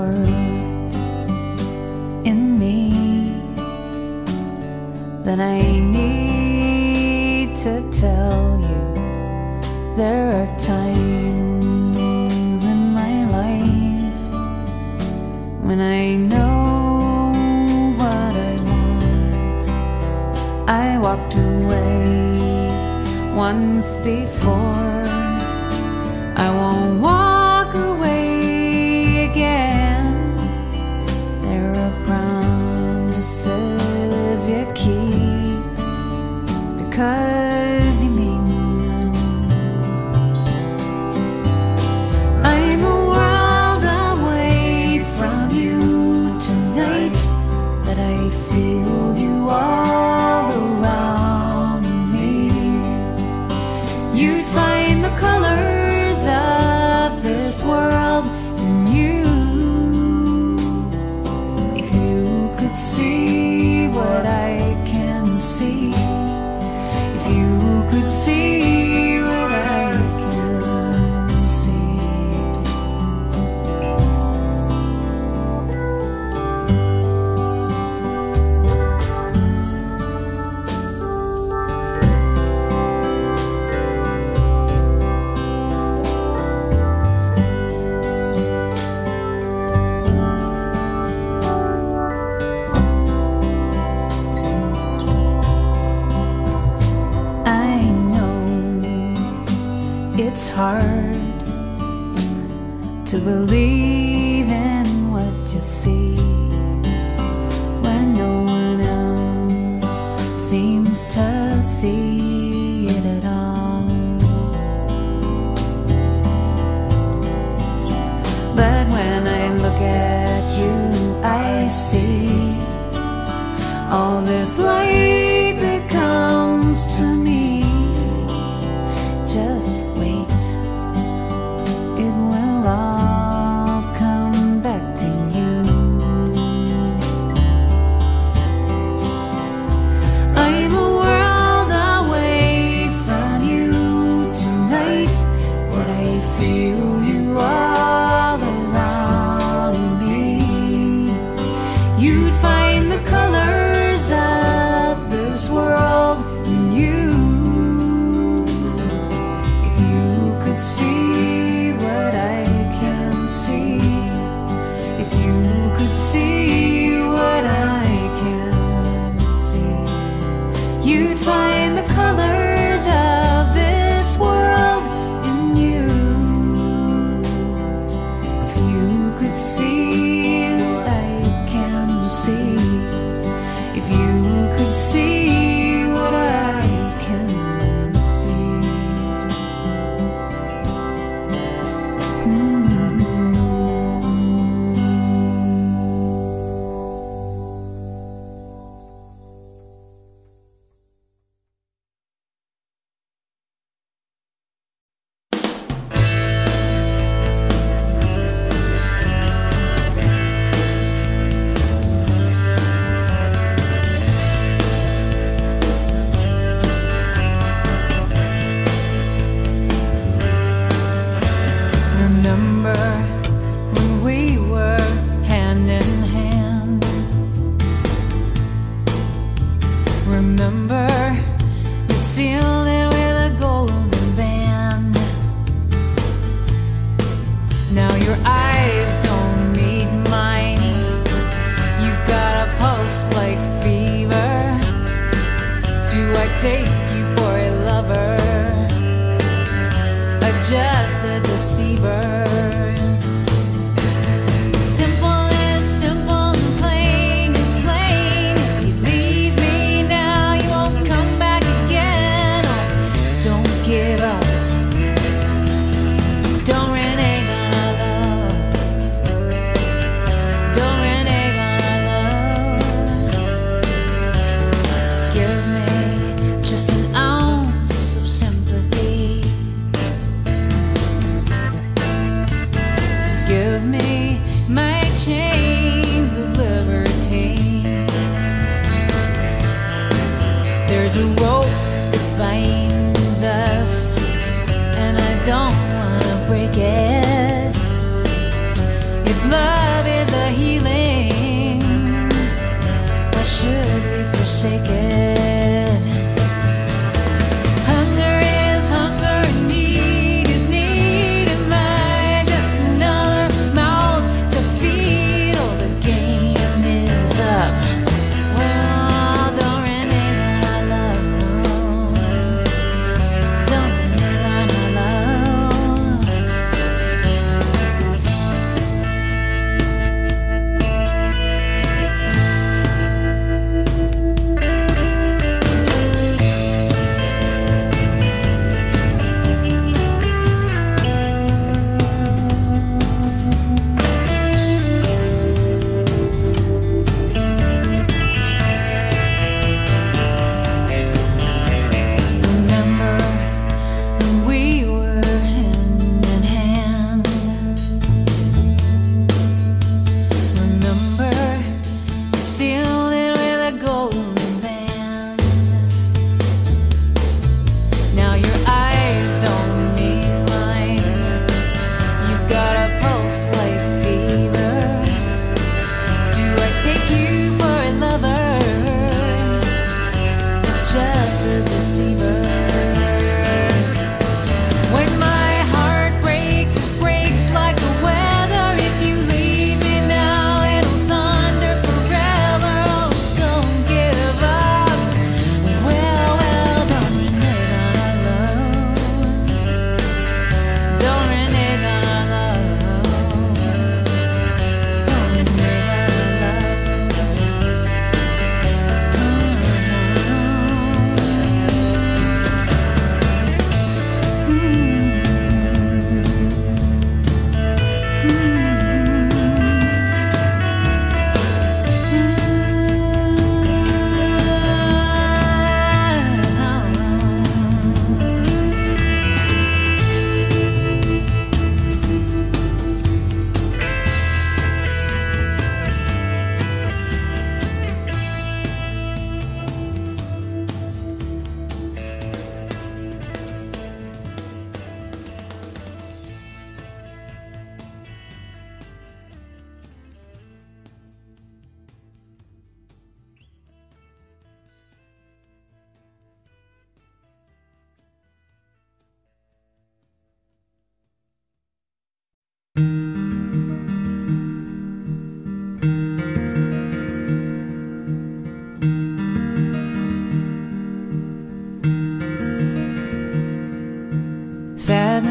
world. take you for a lover, or just a deceiver. don't wanna break it. If love is a healing, I should we forsake it?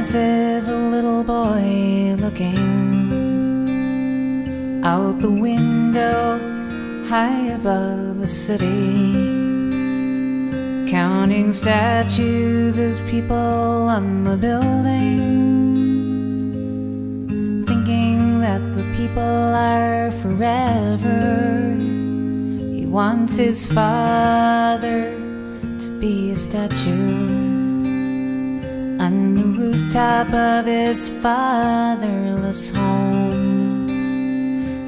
Sadness is a little boy looking out the window high above a city, counting statues of people on the buildings, thinking that the people are forever. He wants his father to be a statue rooftop of his fatherless home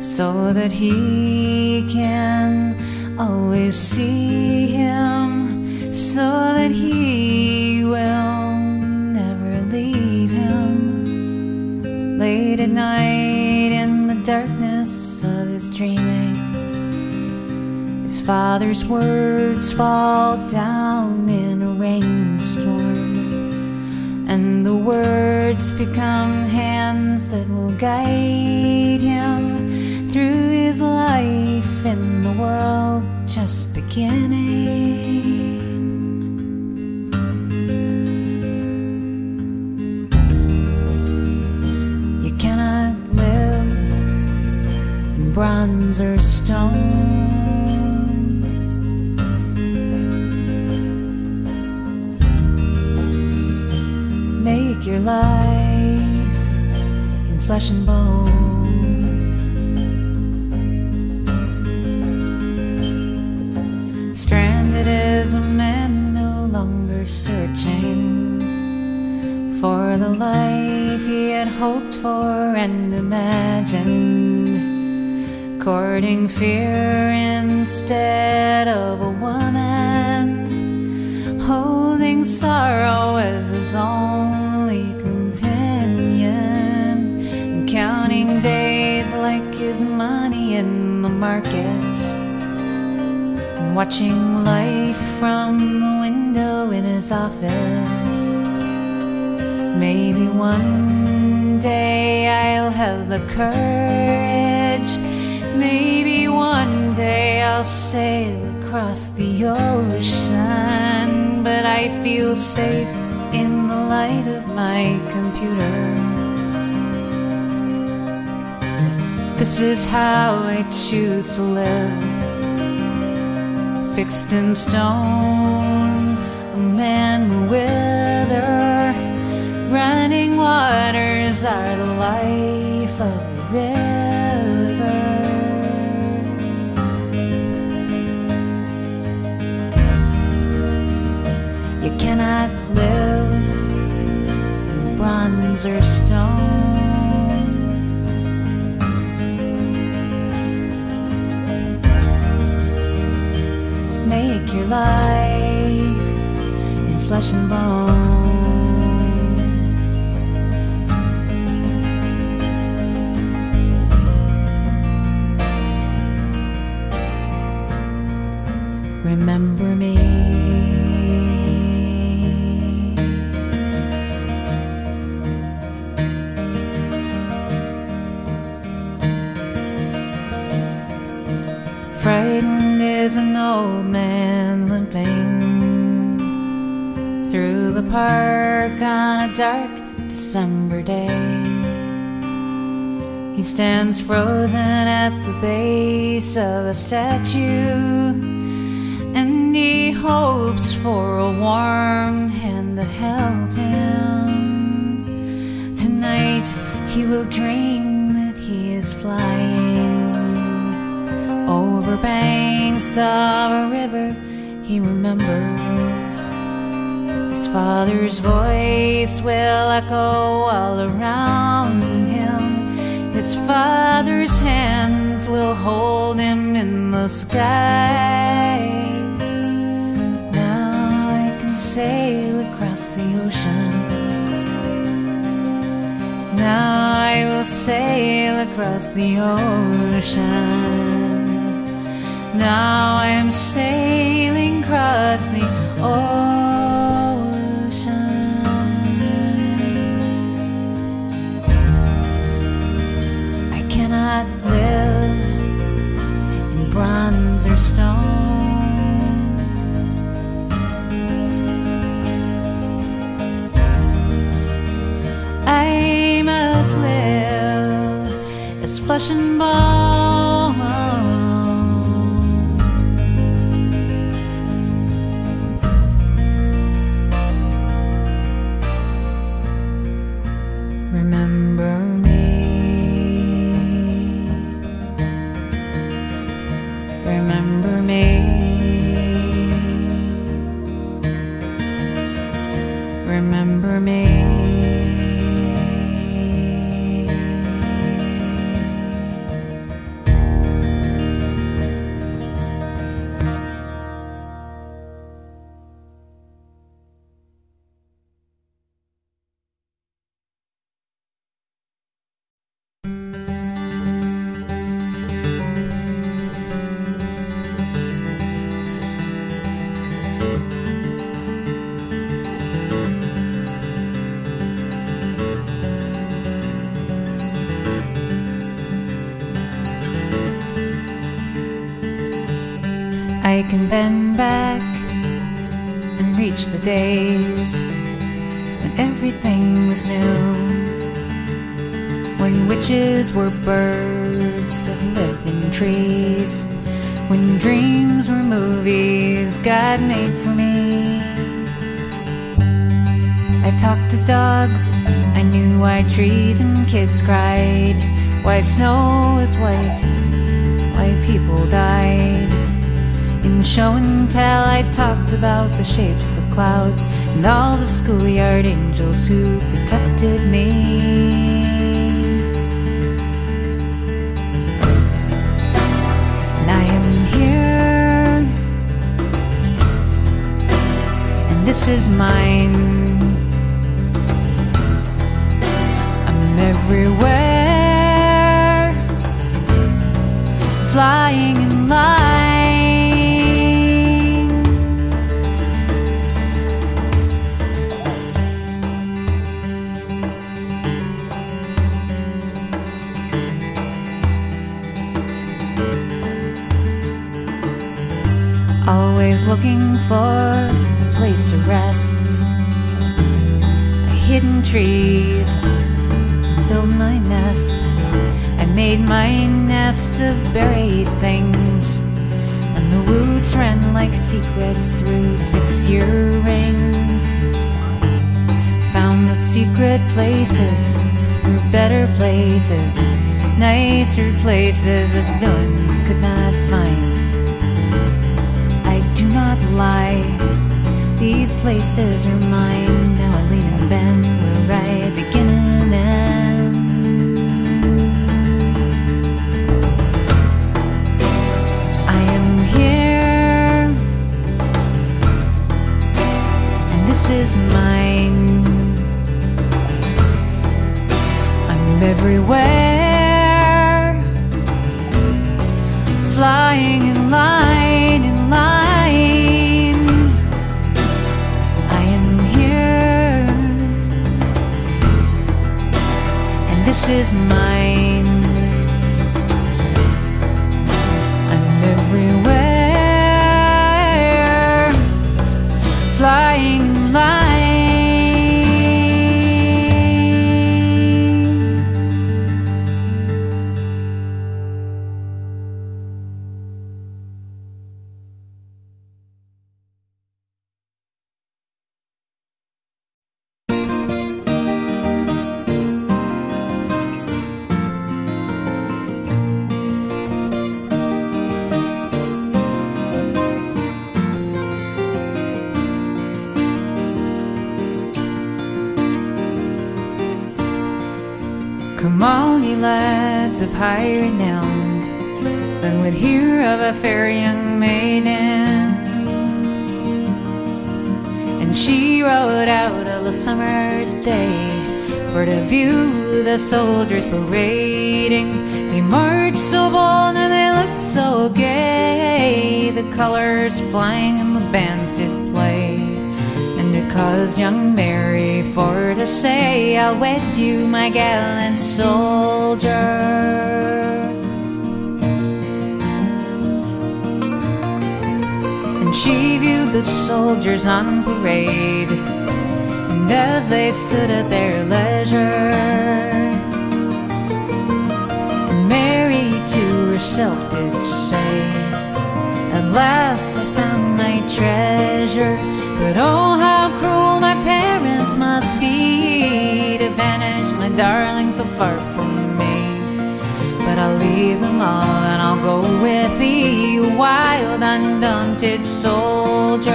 so that he can always see him so that he will never leave him. Late at night in the darkness of his dreaming his father's words fall down in a the words become hands that will guide him through his life in the world just beginning. You cannot live in bronze or stone. hurting fear instead of a woman, holding sorrow as his only companion, and counting days like his money in the markets, and watching life from the window in his office. Maybe one day I'll have the courage I'll sail across the ocean. But I feel safe in the light of my computer. This is how I choose to live fixed in stone, a man will wither. Running waters are the life of a river. Stone. make your life in flesh and bone. Remember me. Frightened is an old man limping through the park on a dark December day. He stands frozen at the base of a statue and he hopes for a warm hand to help him. Tonight he will dream that he is flying over banks of a river he remembers. His father's voice will echo all around him. His father's hands will hold him in the sky. Now I can sail across the ocean. Now I will sail across the ocean. Now I'm sailing across the ocean. I cannot live in bronze or stone. I must live as flesh and bone. I can bend back and reach the days when everything was new. When witches were birds that lived in trees. When dreams were movies God made for me. I talked to dogs, I knew why trees and kids cried. Why snow is white, why people died. In show and tell, I talked about the shapes of clouds and all the schoolyard angels who protected me. And I am here, and this is mine. I'm everywhere, flying in line. Always looking for a place to rest. I hid in trees, built my nest. I made my nest of buried things. And the roots ran like secrets through six year rings. Found that secret places were better places, nicer places that villains could not find. Lie, these places are mine. Now I lean and bend where I begin and end. I am here, and this is mine. I'm everywhere, flying in line, this is mine. Fair young maiden. And she rode out of a summer's day for to view the soldiers parading. They marched so bold and they looked so gay, the colors flying and the bands did play. And it caused young Mary for to say, I'll wed you, my gallant soldier. She viewed the soldiers on parade, and as they stood at their leisure, and Mary to herself did say, At last I found my treasure. But oh, how cruel my parents must be to banish my darling so far from me. I'll leave them all and I'll go with thee, you wild, undaunted soldier.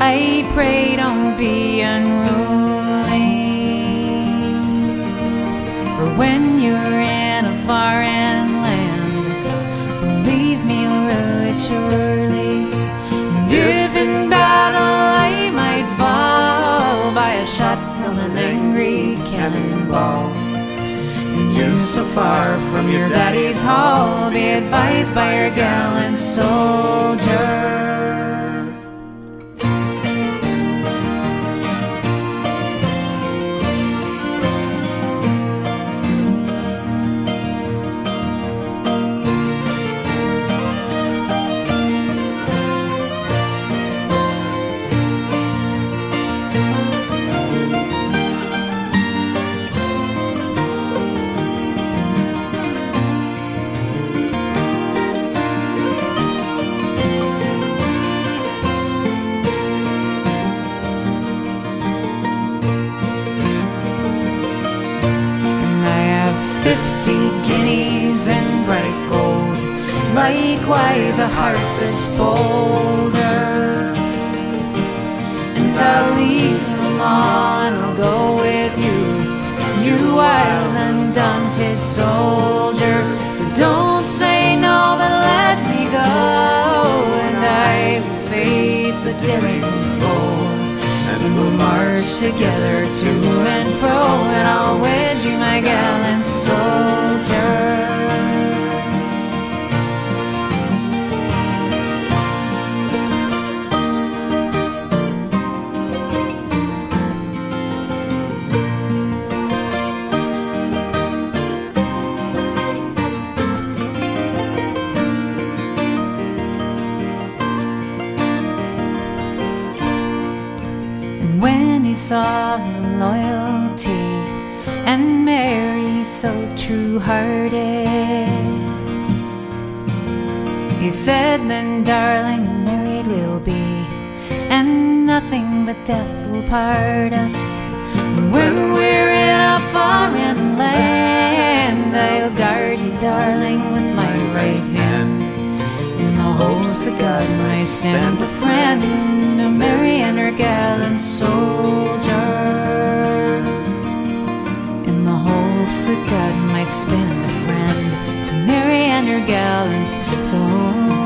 I pray don't be unruly. For when you're in a foreign land, believe me, you'll it surely. And if in battle I might fall by a shot from an angry cannonball. And you so far from your daddy's hall, be advised by your gallant soldier. Likewise a heart that's bolder. And I'll leave them all and I'll go with you, you wild undaunted soldier. So don't say no, but let me go, and I will face the daring foe. And we'll march together to and fro, and I'll wed you, my gallant her loyalty and Mary so true hearted, he said, Then, darling, married we'll be, and nothing but death will part us. And when we're in a foreign land, I'll guard you, darling, with my hopes that God might stand a friend to Mary and her gallant soldier. In the hopes that God might stand a friend to Mary and her gallant soldier.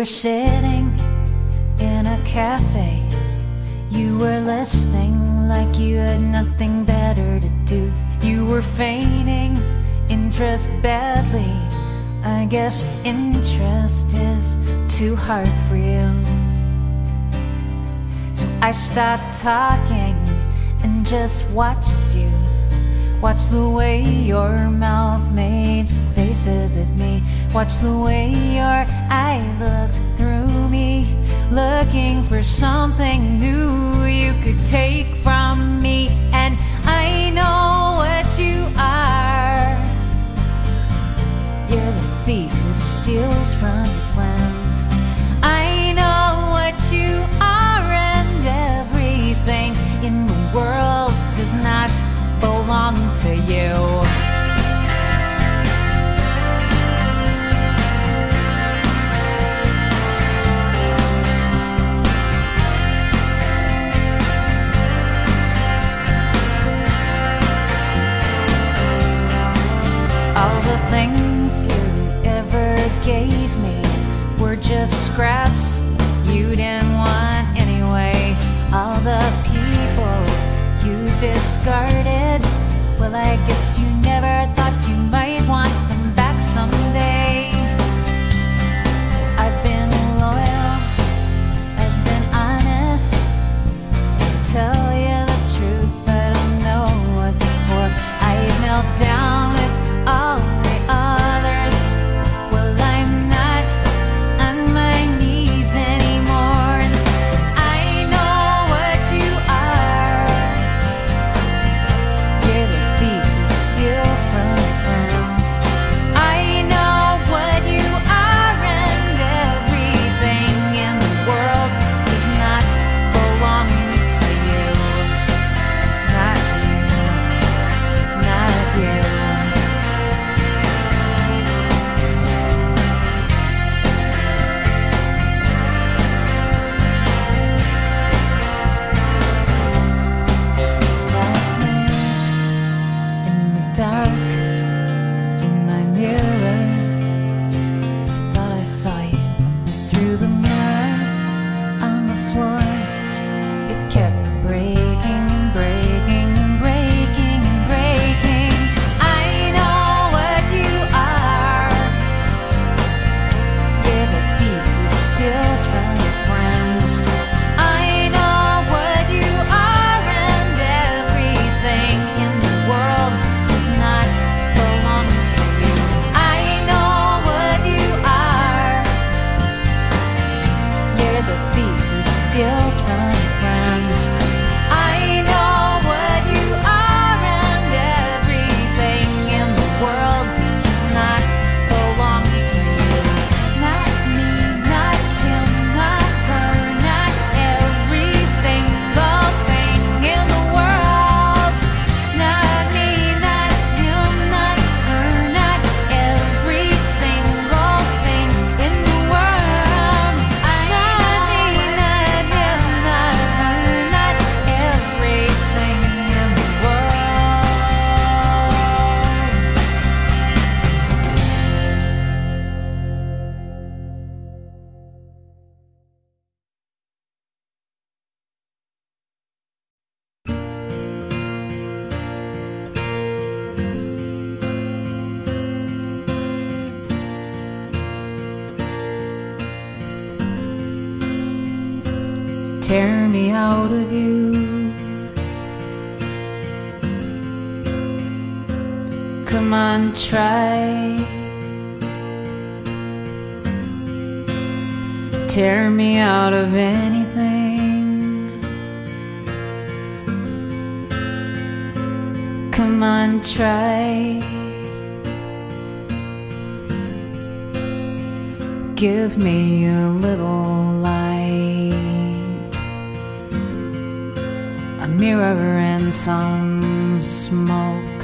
Were sitting in a cafe. You were listening like you had nothing better to do. You were feigning interest badly. I guess interest is too hard for you. So I stopped talking and just watched you. Watch the way your mouth made faces at me. Watch the way your eyes looked through me. Looking for something new you could take from me. And I know what you are. You're the thief who steals from out of anything. Come on, try. Give me a little light, a mirror, and some smoke.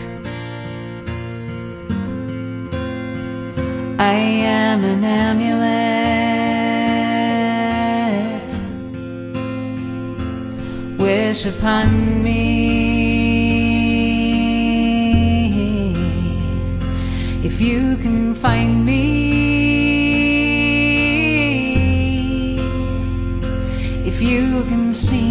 I am an amulet. wish upon me. If you can find me, if you can see.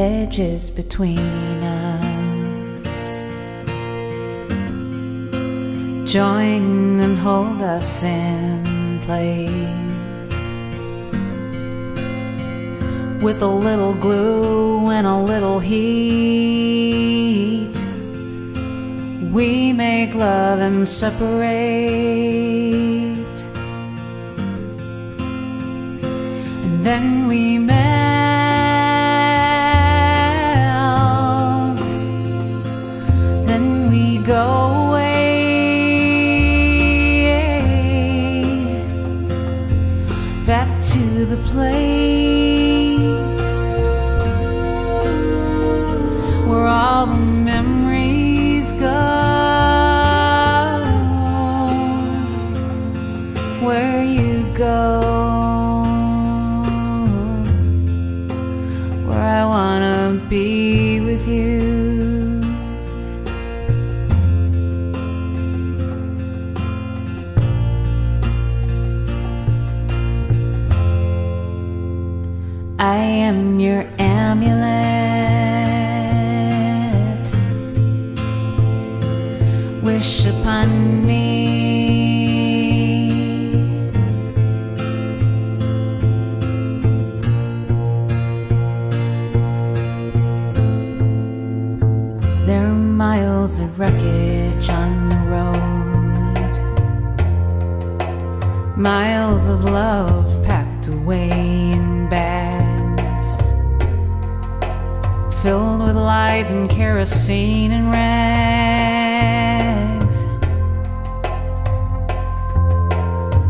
edges between us. Join and hold us in place with a little glue and a little heat. We make love and separate, and then we make. And kerosene and rags.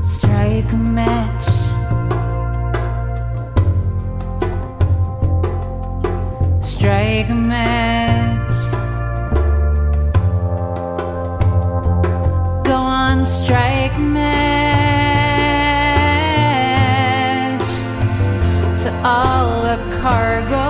Strike a match. Strike a match. Go on, strike a match to all the cargo.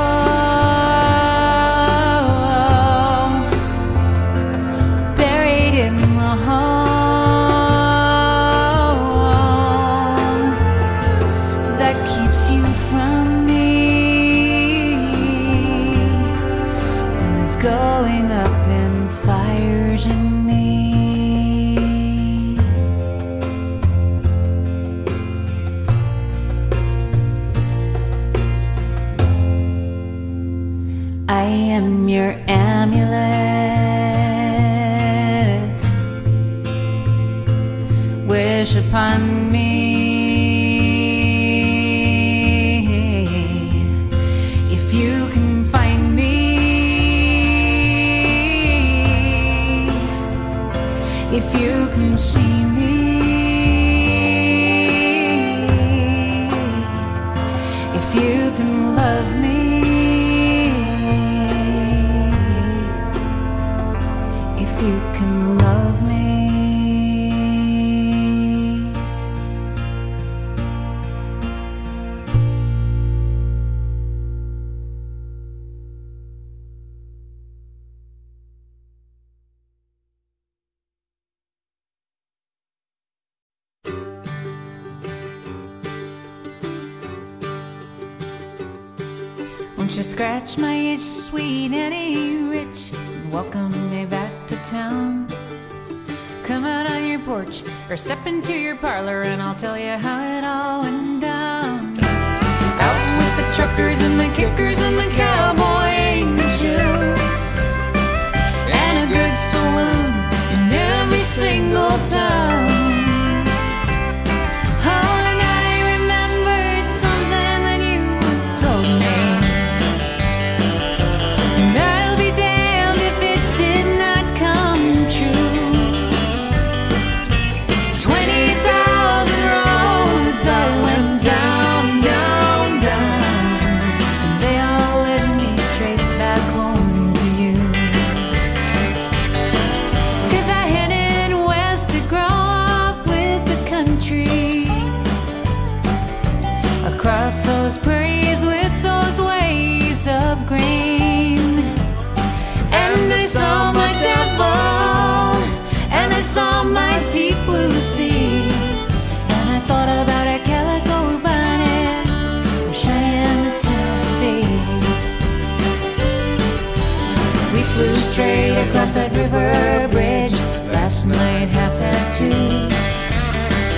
Won't scratch my itch, sweet Annie Rich, welcome me back to town? Come out on your porch or step into your parlor, and I'll tell you how it all went down. Out with the truckers and the kickers and the cowboy angels, and a good saloon in every single town. Across that river bridge last night, half past two.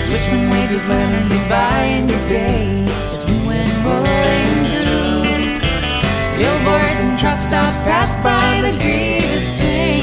Switchman waved his learning goodbye and good day as we went rolling through. Billboards and truck stops passed by the grievous angel.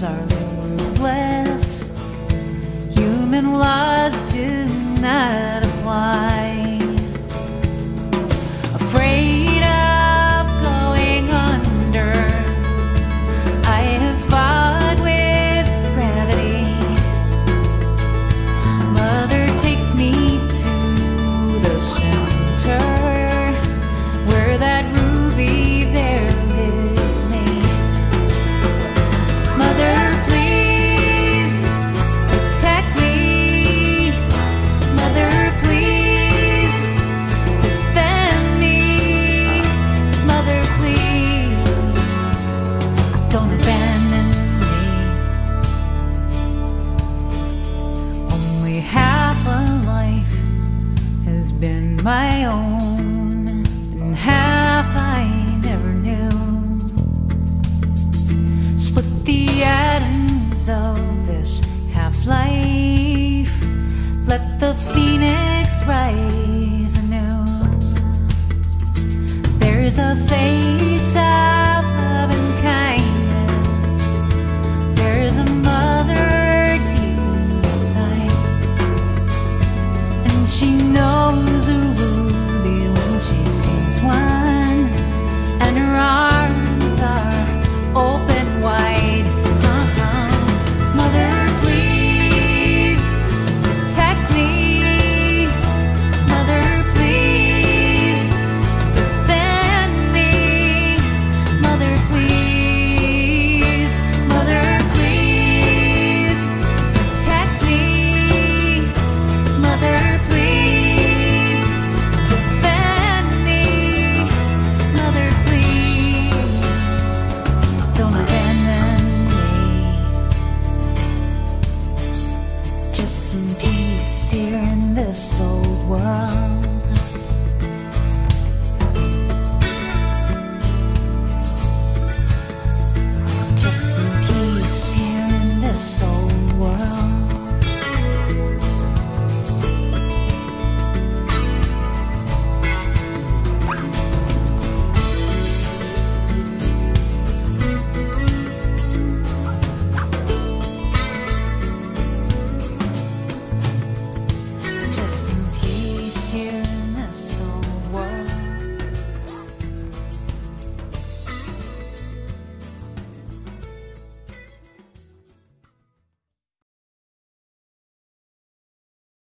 Space